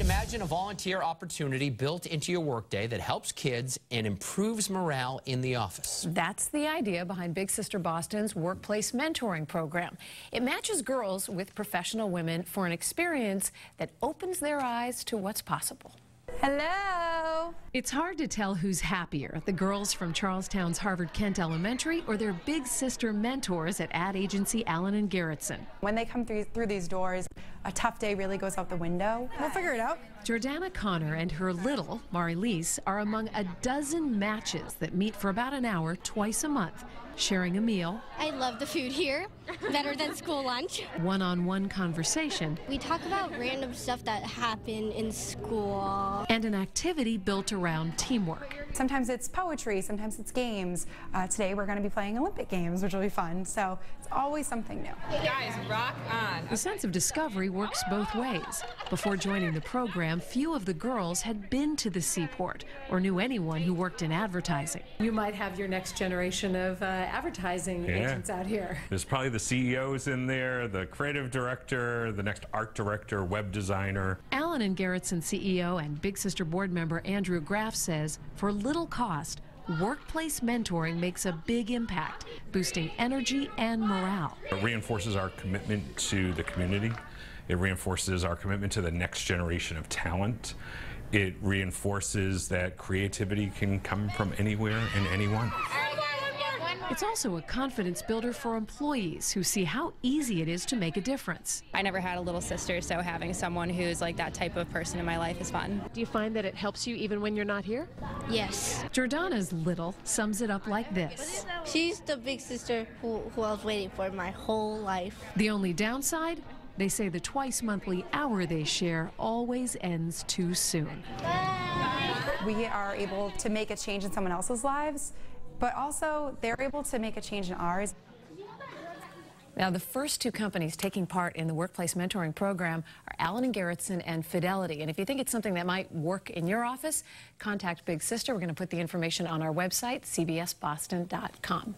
Tonight, imagine a volunteer opportunity built into your workday that helps kids and improves morale in the office. That's the idea behind Big Sister Boston's workplace mentoring program. It matches girls with professional women for an experience that opens their eyes to what's possible. Hello. It's hard to tell who's happier, the girls from Charlestown's Harvard Kent Elementary or their big sister mentors at ad agency Allen and Gerritsen. When they come through through these doors, a tough day really goes out the window. We'll figure it out. Jordana Connor and her little, Marilise, are among a dozen matches that meet for about an hour twice a month, sharing a meal. I love the food here, better than school lunch. One on one conversation. We talk about random stuff that happened in school. And an activity built around teamwork. Sometimes it's poetry, sometimes it's games. Uh, today we're going to be playing Olympic games, which will be fun. So it's always something new. Guys, rock on. The sense of discovery works both ways. Before joining the program, few of the girls had been to the seaport or knew anyone who worked in advertising. You might have your next generation of uh, advertising Yeah. agents out here. There's probably the CEOs in there, the creative director, the next art director, web designer. Allen and Gerritsen CEO and Big Sister board member Andrew Graff says for little cost, workplace mentoring makes a big impact, boosting energy and morale. It reinforces our commitment to the community. It reinforces our commitment to the next generation of talent. It reinforces that creativity can come from anywhere and anyone. It's also a confidence builder for employees who see how easy it is to make a difference. I never had a little sister, so having someone who's like that type of person in my life is fun. Do you find that it helps you even when you're not here? Yes. Jordana's little sums it up like this. She's the big sister who, who I was waiting for my whole life. The only downside? They say the twice monthly hour they share always ends too soon. We are able to make a change in someone else's lives, but also they're able to make a change in ours. Now, the first two companies taking part in the workplace mentoring program are Allen and Gerritsen and Fidelity. And if you think it's something that might work in your office, contact Big Sister. We're going to put the information on our website, cbsboston.com.